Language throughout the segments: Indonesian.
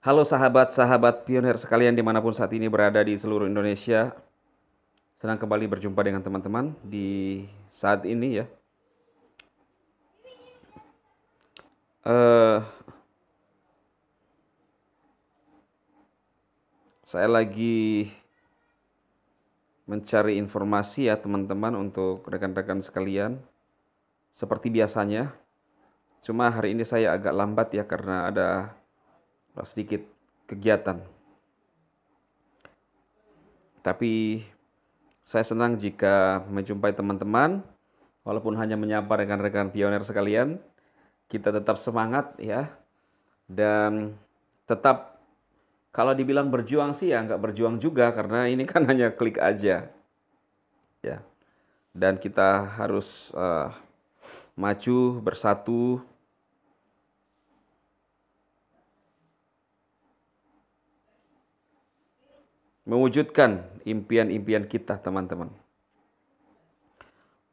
Halo sahabat-sahabat pionir sekalian di mana pun saat ini berada di seluruh Indonesia. Senang kembali berjumpa dengan teman-teman di saat ini ya. Uh, saya lagi mencari informasi ya teman-teman untuk rekan-rekan sekalian. Seperti biasanya, cuma hari ini saya agak lambat ya karena ada sedikit kegiatan. Tapi saya senang jika menjumpai teman-teman, walaupun hanya menyapa rekan-rekan pionir sekalian, kita tetap semangat ya, dan tetap kalau dibilang berjuang sih ya nggak berjuang juga karena ini kan hanya klik aja, ya. Dan kita harus uh, maju bersatu mewujudkan impian-impian kita, teman-teman.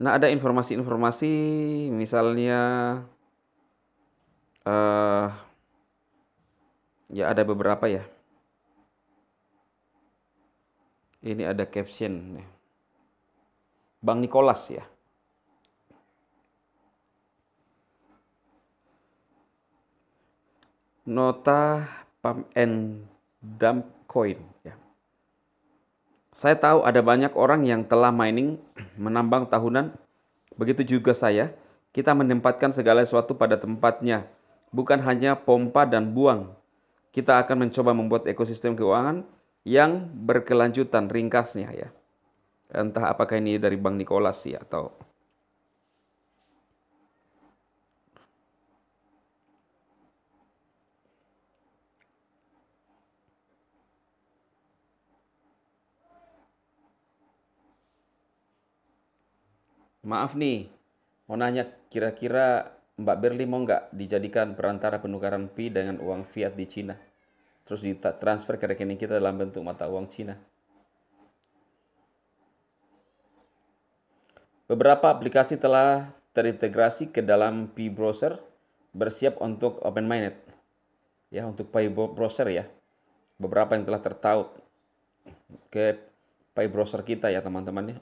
Nah, ada informasi-informasi, misalnya, uh, ya ada beberapa ya. Ini ada caption, Bang Nicholas ya. Nota pump and dump coin ya. Saya tahu ada banyak orang yang telah mining, menambang tahunan. Begitu juga saya. Kita menempatkan segala sesuatu pada tempatnya, bukan hanya pompa dan buang. Kita akan mencoba membuat ekosistem keuangan yang berkelanjutan ringkasnya ya. Entah apakah ini dari Bang Nicholas ya atau Maaf nih, mau nanya kira-kira Mbak Berli mau nggak dijadikan perantara penukaran pi dengan uang fiat di Cina? Terus ditransfer ke rekening kita dalam bentuk mata uang Cina. Beberapa aplikasi telah terintegrasi ke dalam Pi browser bersiap untuk open minded. Ya, untuk Pi browser ya. Beberapa yang telah tertaut ke Pi browser kita ya teman-teman ya.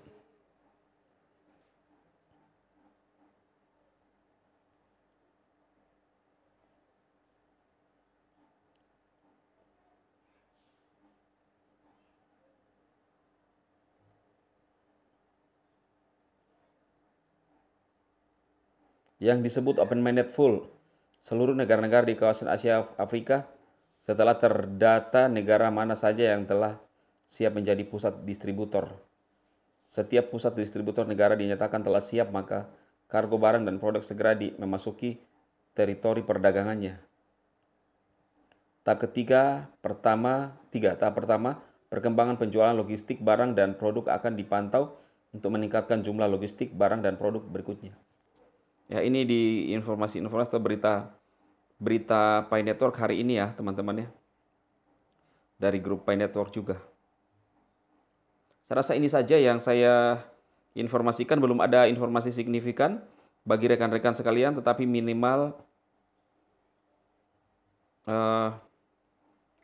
Yang disebut open-minded full seluruh negara-negara di kawasan Asia Afrika setelah terdata negara mana saja yang telah siap menjadi pusat distributor. Setiap pusat distributor negara dinyatakan telah siap maka kargo barang dan produk segera di memasuki teritori perdagangannya. Tahap ketiga, pertama, tiga, tahap pertama, perkembangan penjualan logistik barang dan produk akan dipantau untuk meningkatkan jumlah logistik barang dan produk berikutnya. Ya, ini di informasi-informasi atau berita berita Pi Network hari ini ya, teman-teman ya. Dari grup Pi Network juga. Saya rasa ini saja yang saya informasikan, belum ada informasi signifikan bagi rekan-rekan sekalian, tetapi minimal uh,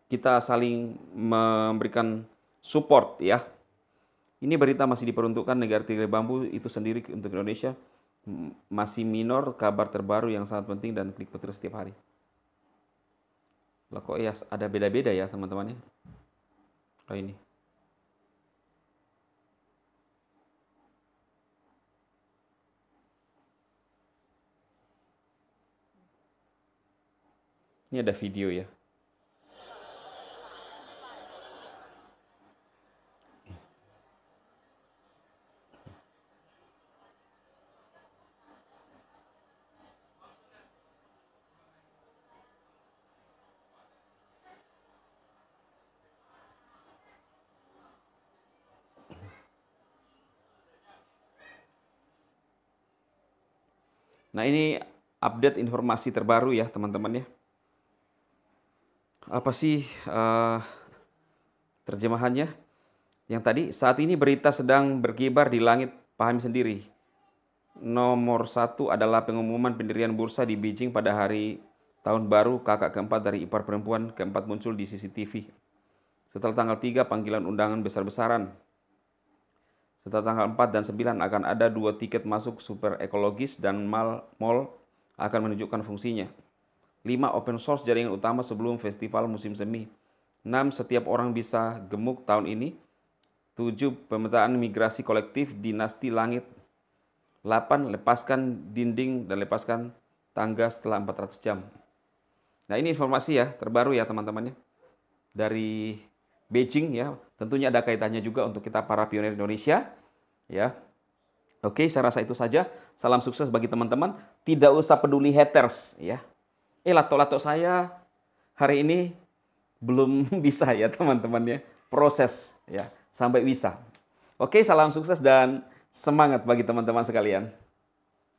kita saling memberikan support ya. Ini berita masih diperuntukkan negara tiga bambu itu sendiri untuk Indonesia masih minor kabar terbaru yang sangat penting dan klik petir setiap hari. Lah kok ya ada beda-beda ya teman-teman ya. Oh ini. Ini ada video ya. Nah ini update informasi terbaru ya teman-teman ya. Apa sih uh, terjemahannya? Yang tadi saat ini berita sedang berkibar di langit, paham sendiri. Nomor satu adalah pengumuman pendirian bursa di Beijing pada hari Tahun baru kakak keempat dari ipar perempuan keempat muncul di CCTV. Setelah tanggal 3 panggilan undangan besar-besaran. Setelah tanggal 4 dan 9 akan ada dua tiket masuk super ekologis dan mal mall akan menunjukkan fungsinya. 5 open source jaringan utama sebelum festival musim semi. 6 setiap orang bisa gemuk tahun ini. 7 pemetaan migrasi kolektif dinasti langit. 8 lepaskan dinding dan lepaskan tangga setelah 400 jam. Nah ini informasi ya terbaru ya teman-teman ya dari Beijing ya tentunya ada kaitannya juga untuk kita para pionir Indonesia ya. Oke saya rasa itu saja salam sukses bagi teman-teman tidak usah peduli haters ya. Eh lato-lato saya hari ini belum bisa ya teman-teman ya proses ya sampai bisa. Oke salam sukses dan semangat bagi teman-teman sekalian.